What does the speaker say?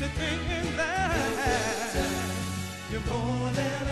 gifted thing that. You're more than